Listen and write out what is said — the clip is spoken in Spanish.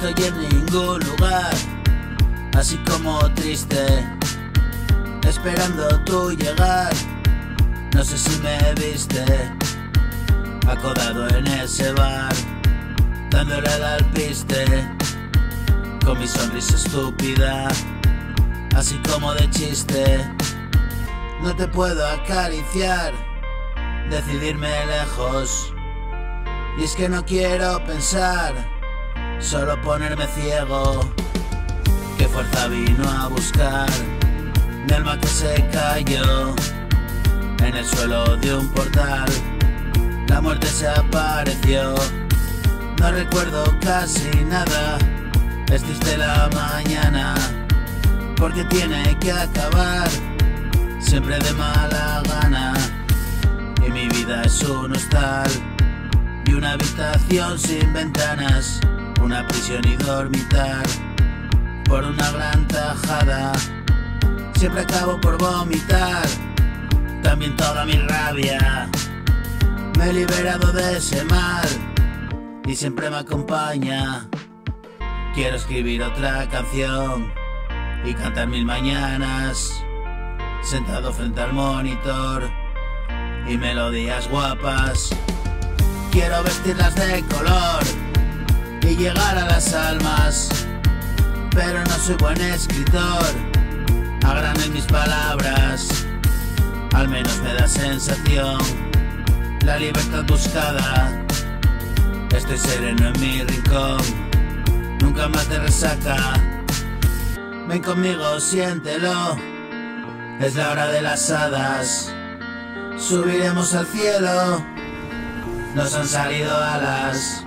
Estoy en ningún lugar, así como triste, esperando tu llegar. No sé si me viste, acodado en ese bar, dándole al piste con mi sonrisa estúpida, así como de chiste. No te puedo acariciar, decidirme lejos. Y es que no quiero pensar, solo ponerme ciego. ¿Qué fuerza vino a buscar? Mi alma que se cayó en el suelo de un portal. La muerte se apareció. No recuerdo casi nada. Es triste la mañana porque tiene que acabar siempre de mala gana. Y mi vida es un hostal y una habitación sin ventanas, una prisión y dormitar por una gran tajada. Siempre acabo por vomitar, también toda mi rabia. Me he liberado de ese mal y siempre me acompaña. Quiero escribir otra canción y cantar mil mañanas, sentado frente al monitor y melodías guapas. Quiero vestirlas de color y llegar a las almas, pero no soy buen escritor. Agranden mis palabras, al menos me da sensación. La libertad buscada, estoy sereno en mi rincón, más de resaca. Ven conmigo, siéntelo, es la hora de las hadas. Subiremos al cielo, nos han salido alas.